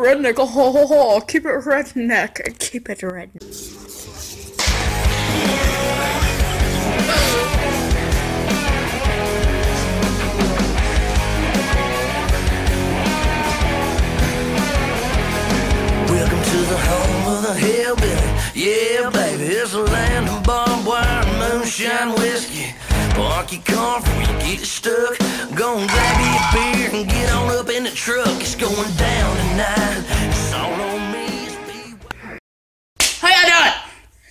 redneck. Oh, ho, ho, ho. Keep it redneck. Keep it redneck. Welcome to the home of the hillbilly. Yeah, baby, it's a land of barbed wire moonshine whiskey. Park your car before you get stuck. Go and grab you a beer and get on up in the truck. It's going down tonight. It's all on me. How y'all doing?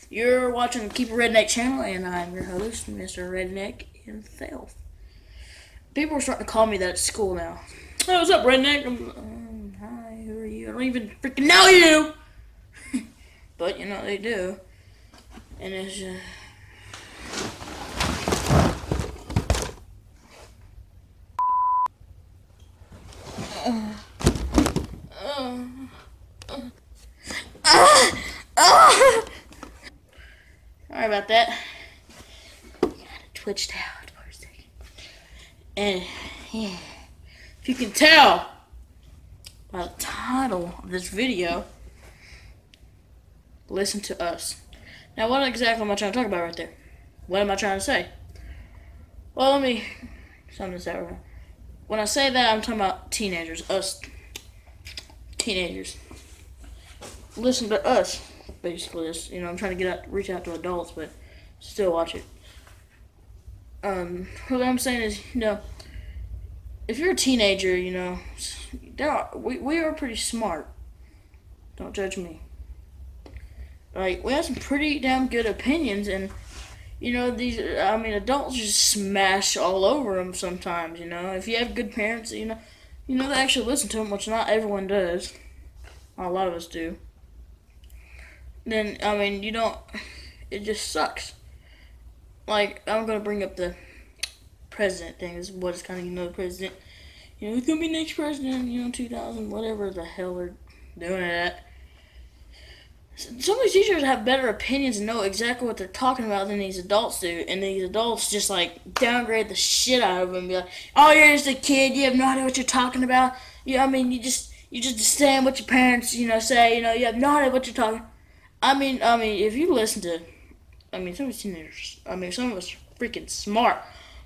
You're watching the Keep It Redneck channel, and I'm your host, Mr. Redneck himself. People are starting to call me that at school now. Hey, what's up, Redneck? Um, hi, who are you? I don't even freaking know you! but, you know, they do. And it's, uh... Sorry about that. Kind of twitched out for a second. And yeah, if you can tell by the title of this video, listen to us. Now, what exactly am I trying to talk about right there? What am I trying to say? Well, let me sum this out. When I say that, I'm talking about teenagers, us teenagers. Listen to us basically this you know i'm trying to get out reach out to adults but still watch it. Um what i'm saying is you know if you're a teenager you know are, we, we are pretty smart. Don't judge me. Like we have some pretty damn good opinions and you know these i mean adults just smash all over them sometimes you know. If you have good parents you know you know they actually listen to them which not everyone does. A lot of us do then I mean you don't. It just sucks. Like I'm gonna bring up the president thing. This is what it's kind of you know the president. You know who's gonna be next president? You know 2000 whatever the hell they're doing it at. Some of these teachers have better opinions and know exactly what they're talking about than these adults do, and these adults just like downgrade the shit out of them. And be like, "Oh, you're just a kid. You have no idea what you're talking about. You, I mean, you just you just understand what your parents, you know, say. You know, you have no idea what you're talking." I mean, I mean, if you listen to, I mean, some of us teenagers, I mean, some of us freaking smart,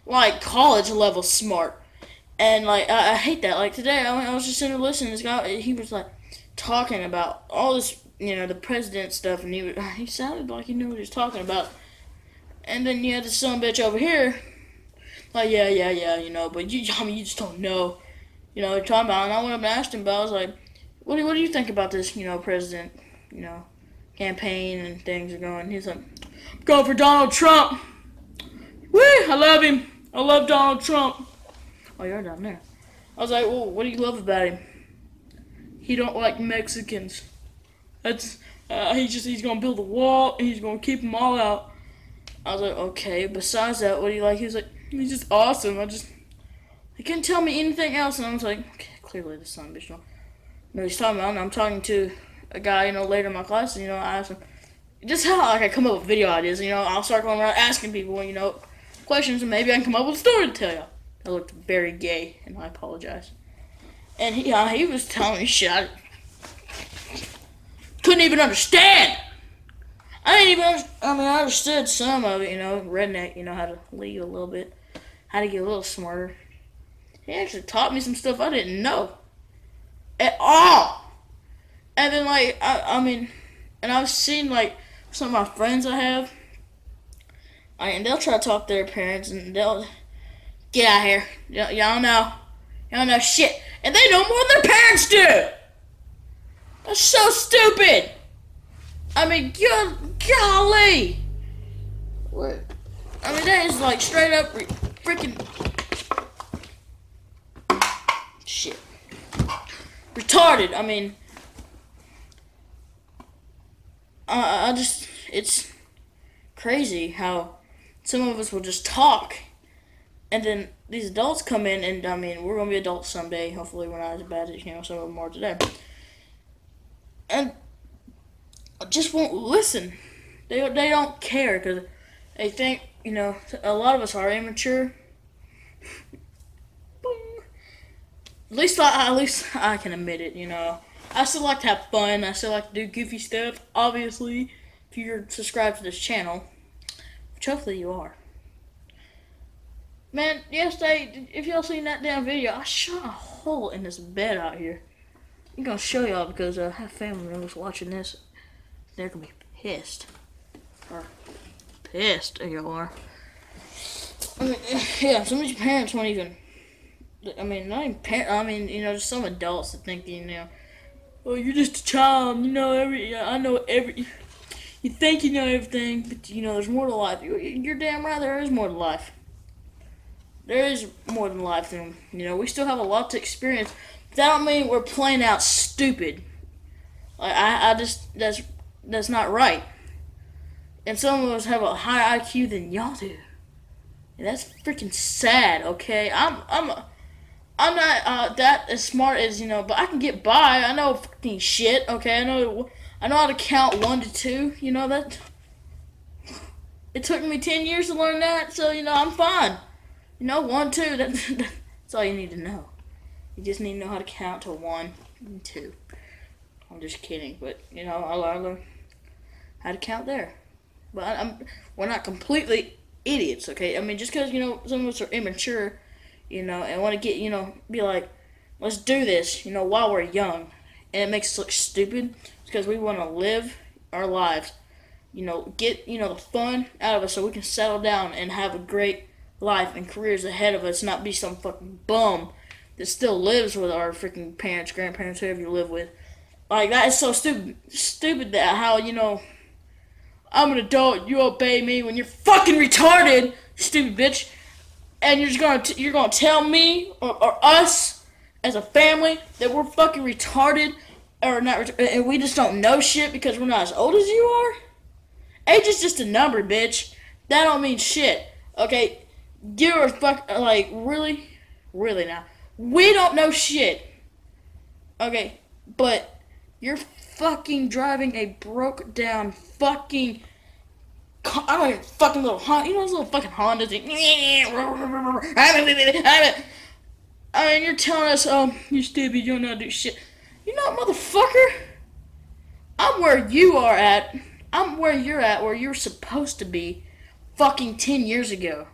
like college level smart, and like I, I hate that. Like today, I, I was just sitting listening. This guy, he was like talking about all this, you know, the president stuff, and he was, he sounded like he knew what he was talking about. And then you had this son bitch over here, like yeah, yeah, yeah, you know, but you, I mean, you just don't know, you know, what you're talking about. And I went up and asked him about. I was like, what do, what do you think about this, you know, president, you know? Campaign and things are going. He's like, going for Donald Trump. Woo! I love him. I love Donald Trump. Oh, you're down there. I was like, well, what do you love about him? He don't like Mexicans. That's uh, he's just he's gonna build a wall and he's gonna keep them all out. I was like, okay. Besides that, what do you like? He's like, he's just awesome. I just he couldn't tell me anything else, and I was like, okay, clearly the son bitch. what he's talking about. And I'm talking to a guy, you know, later in my class, you know, I asked him, just how like I come up with video ideas, you know, I'll start going around asking people, you know, questions, and maybe I can come up with a story to tell you. I looked very gay, and I apologize. And he, uh, he was telling me shit I couldn't even understand. I didn't even, I mean, I understood some of it, you know, redneck, you know, how to lead a little bit, how to get a little smarter. He actually taught me some stuff I didn't know at all. And then like I, I mean, and I've seen like some of my friends I have, I, and they'll try to talk to their parents, and they'll get out here. Y- y'all know, y'all know shit, and they know more than their parents do. That's so stupid. I mean, good golly. What? I mean, that is like straight up re- freaking shit. Retarded. I mean. I, I just it's crazy how some of us will just talk and then these adults come in and I mean we're gonna be adults someday. Hopefully we're not as bad as you know some of them are today. And I just won't listen. They, they don't care because they think you know a lot of us are immature. At least I, at least I can admit it. You know, I still like to have fun. I still like to do goofy stuff. Obviously, if you're subscribed to this channel, which hopefully you are. Man, yesterday, if y'all seen that damn video, I shot a hole in this bed out here. I'm gonna show y'all because uh, I have family members watching this. They're gonna be pissed. Or pissed, y'all are. I mean, yeah, some of your parents won't even. I mean, not even parents. I mean, you know, just some adults that think you know, oh, you're just a child. You know every. I know every. You think you know everything, but you know there's more to life. You're damn right. There is more to life. There is more than life, and you know we still have a lot to experience. That don't mean we're playing out stupid. Like I, I just that's that's not right. And some of us have a higher IQ than y'all do. And that's freaking sad, okay? I'm I'm I'm not uh, that as smart as you know, but I can get by. I know fucking shit, okay? I know I know how to count one to two. You know that. It took me ten years to learn that, so you know I'm fine. You know one, two. That, that's all you need to know. You just need to know how to count to one and two. I'm just kidding, but you know I learned how to count there. But I'm we're not completely idiots, okay? I mean, just because, you know, some of us are immature, you know, and want to get, you know, be like, let's do this, you know, while we're young. And it makes us look stupid because we want to live our lives, you know, get, you know, the fun out of us so we can settle down and have a great life and careers ahead of us, not be some fucking bum that still lives with our freaking parents, grandparents, whoever you live with. Like, that is so stupid, stupid that how, you know, I'm an adult. You obey me when you're fucking retarded, stupid bitch. And you're just gonna you're gonna tell me or, or us as a family that we're fucking retarded or not, and we just don't know shit because we're not as old as you are. Age is just a number, bitch. That don't mean shit. Okay, you're fuck like really, really now. We don't know shit. Okay, but you're fucking driving a broke down fucking. I don't even fucking little Honda. You know those little fucking Hondas? I mean, you're telling us, um, you stupid, you don't know how to do shit. You know, motherfucker. I'm where you are at. I'm where you're at, where you're supposed to be, fucking ten years ago.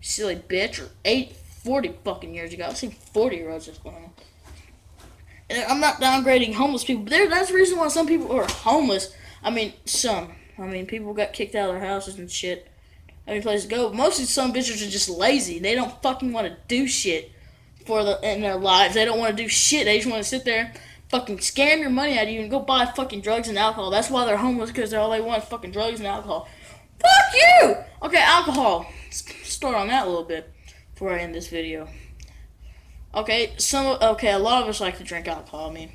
Silly bitch, or eight, forty fucking years ago. I've seen forty year olds just going. And I'm not downgrading homeless people, there, that's the reason why some people are homeless. I mean, some. I mean, people got kicked out of their houses and shit. Any place to go. Mostly some bitches are just lazy. They don't fucking want to do shit for the in their lives. They don't want to do shit. They just want to sit there, fucking scam your money out of you and go buy fucking drugs and alcohol. That's why they're homeless because all they want is fucking drugs and alcohol. Fuck you. Okay, alcohol. Let's start on that a little bit before I end this video. Okay, some okay, a lot of us like to drink alcohol. I mean,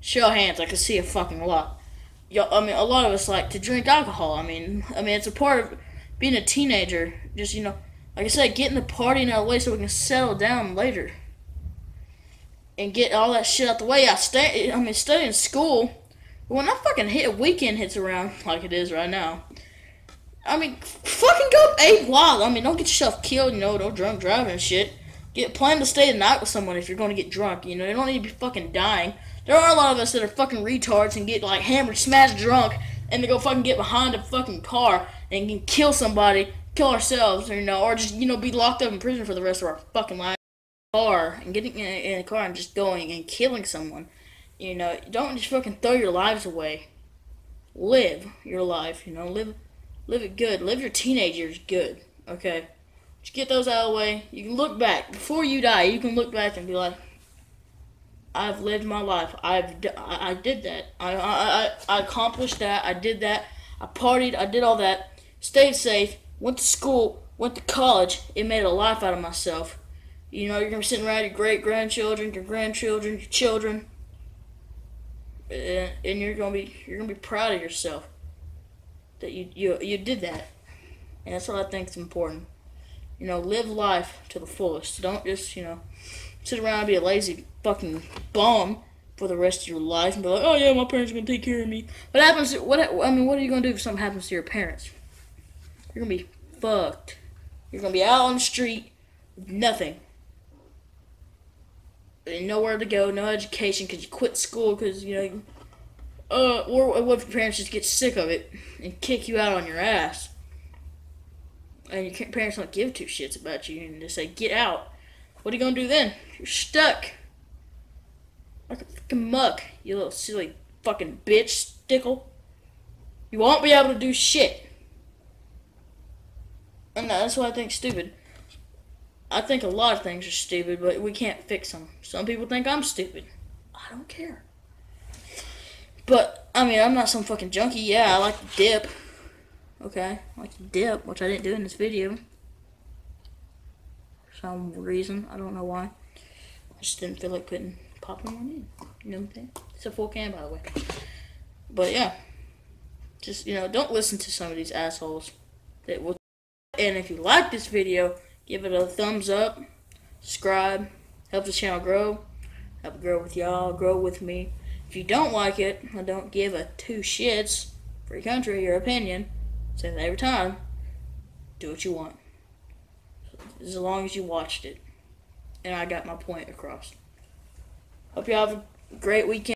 show hands. I can see a fucking lot. I mean, a lot of us like to drink alcohol. I mean, I mean, it's a part of being a teenager. Just you know, like I said, getting the partying out of the way so we can settle down later and get all that shit out the way. I stay. I mean, studying school. When that fucking hit weekend hits around like it is right now, I mean, fucking go ape wild. I mean, don't get yourself killed. You know, don't drunk driving shit. Get plan to stay the night with someone if you're going to get drunk. You know, you don't need to be fucking dying. There are a lot of us that are fucking retards and get like hammered, smashed drunk, and to go fucking get behind a fucking car and can kill somebody, kill ourselves, or, you know, or just you know be locked up in prison for the rest of our fucking life. Car and getting in a, in a car and just going and killing someone. You know, don't just fucking throw your lives away. Live your life. You know, live live it good. Live your teenage years good. Okay. Just get those out of the way. You can look back before you die. You can look back and be like, I've lived my life. I've I, did that. I, I I accomplished that. I did that. I partied. I did all that. Stayed safe. Went to school. Went to college. It made a life out of myself. You know, you're gonna be sitting around your great grandchildren, your grandchildren, your children, and, and you're gonna be you're gonna be proud of yourself that you you you did that. And that's what I think is important. You know, live life to the fullest. Don't just you know sit around and be a lazy fucking bum for the rest of your life and be like, oh yeah, my parents are gonna take care of me. What happens? What I mean, what are you gonna do if something happens to your parents? You're gonna be fucked. You're gonna be out on the street with nothing. nowhere to go, no education because you quit school because you know. Uh, or what if your parents just get sick of it and kick you out on your ass? And your parents don't give two shits about you and just say, get out. What are you gonna do then? You're stuck. Like a fucking muck, you little silly fucking bitch stickle. You won't be able to do shit. And that's what I think stupid. I think a lot of things are stupid, but we can't fix them. Some people think I'm stupid. I don't care. But, I mean, I'm not some fucking junkie. Yeah, I like to dip. Okay, I like to dip, which I didn't do in this video. Some reason. I don't know why. I just didn't feel like putting popping one in. You know what I'm saying? It's a full can, by the way. But yeah, just you know, don't listen to some of these assholes that will. And if you like this video, give it a thumbs up, subscribe, help the channel grow, help it grow with y'all, grow with me. If you don't like it, I don't give a two shits Free country, your opinion. Say that every time. Do what you want. As long as you watched it. And I got my point across. Hope you have a great weekend.